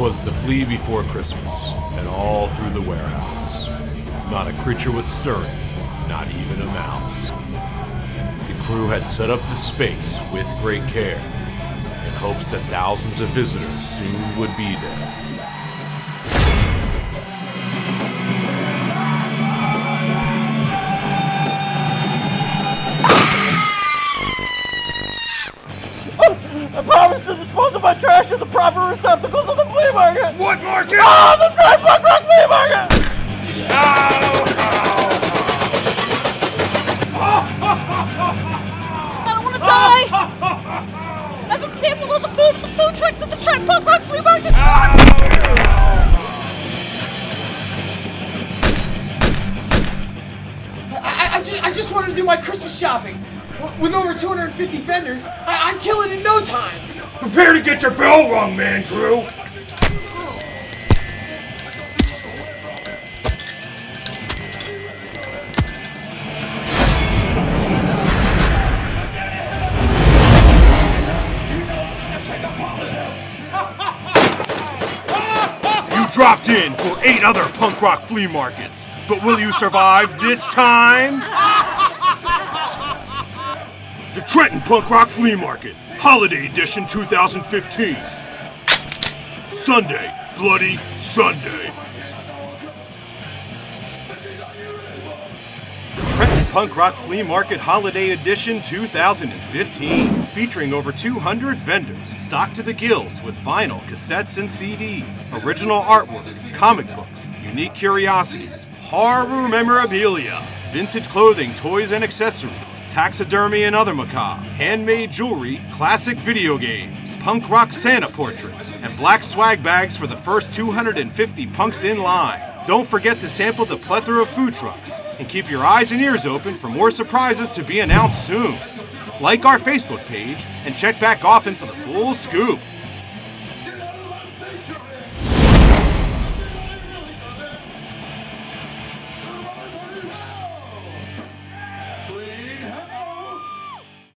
'Twas the flea before Christmas, and all through the warehouse. Not a creature was stirring, not even a mouse. The crew had set up the space with great care, in hopes that thousands of visitors soon would be there. I promise to dispose of my trash in the proper receptacles flea market! What market? Oh, the Dry Punk Rock Flea Market! I don't want to die! I've been sampling all the food, the food trucks at the Trenton Punk Rock Flea Market! I, I, just, I just wanted to do my Christmas shopping. With over 250 vendors, I, I'm killing in no time. Prepare to get your bell rung, Mandrew. Dropped in for eight other punk rock flea markets, but will you survive this time? The Trenton Punk Rock Flea Market, Holiday Edition 2015. Sunday, Bloody Sunday. Punk Rock Flea Market Holiday Edition 2015, featuring over 200 vendors, stocked to the gills with vinyl, cassettes, and CDs, original artwork, comic books, unique curiosities, horror memorabilia, vintage clothing, toys and accessories, taxidermy and other macabre, handmade jewelry, classic video games, punk rock Santa portraits, and black swag bags for the first 250 punks in line. Don't forget to sample the plethora of food trucks and keep your eyes and ears open for more surprises to be announced soon. Like our Facebook page and check back often for the full scoop.